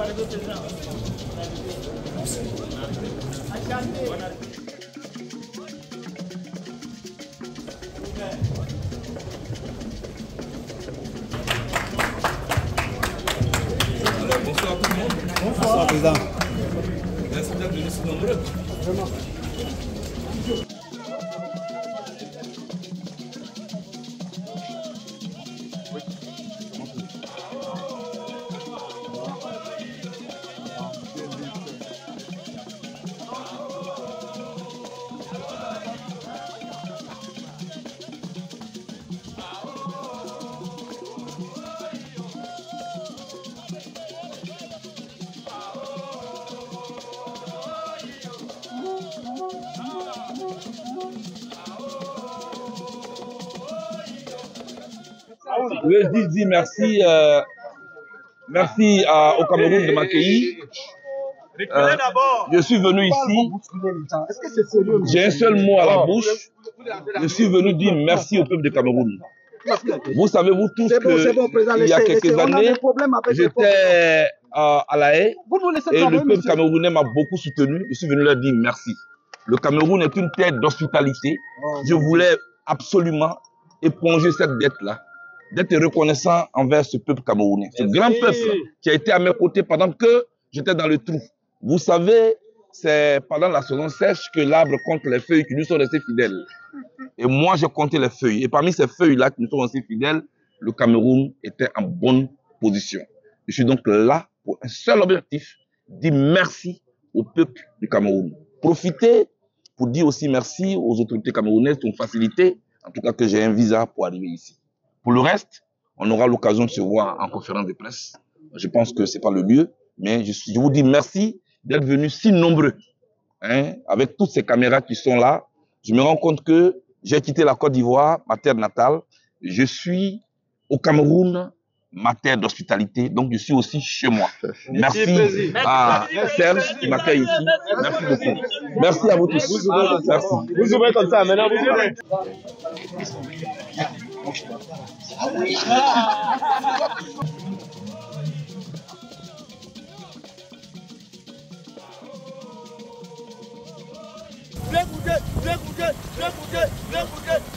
Bonsoir tout le monde. Bonsoir, président. Merci d'être venus si nombreux. Je veux dire, dire merci, euh, merci à- au Cameroun de m'accueillir. Euh, je suis venu ici, que j'ai un seul mot à la bouche. Je suis venu dire merci au peuple de Cameroun. Vous savez, vous tous, bon, bon, président. qu'il y a quelques années, j'étais à, à La Haye Vous nous laissez et le peuple monsieur. camerounais m'a beaucoup soutenu. Je suis venu leur dire merci. Le Cameroun est une terre d'hospitalité. Oh, Je voulais absolument éponger cette dette-là, d'être reconnaissant envers ce peuple camerounais, ce grand peuple qui a été à mes côtés pendant que j'étais dans le trou. Vous savez, c'est pendant la saison sèche que l'arbre compte les feuilles qui nous sont restées fidèles. Et moi, j'ai compté les feuilles. Et parmi ces feuilles-là qui nous sont restées fidèles, le Cameroun était en bonne position. Je suis donc là pour un seul objectif, dire merci au peuple du Cameroun. Profiter pour dire aussi merci aux autorités camerounaises qui ont facilité, en tout cas que j'ai un visa pour arriver ici. Pour le reste, on aura l'occasion de se voir en conférence de presse. Je pense que c'est pas le lieu, mais je, vous dis merci d'être venus si nombreux, hein, avec toutes ces caméras qui sont là. Je me rends compte que j'ai quitté la Côte d'Ivoire, ma terre natale. Je suis au Cameroun, ma terre d'hospitalité. Donc, je suis aussi chez moi. Merci à Serge qui m'accueille ici. Merci beaucoup. Merci à vous tous. Merci. Vous ouvrez comme ça, maintenant vous ouvrez. Let me get, let me get, let me get, let me get.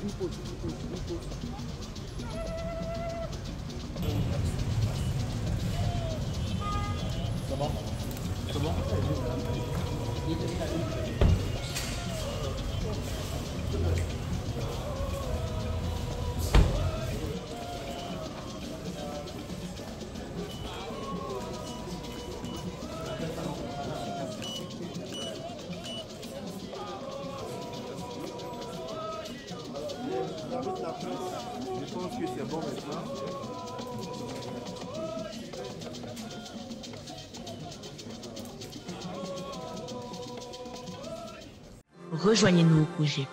怎。么？怎么？Je pense que c'est bon maintenant. Rejoignez-nous au projet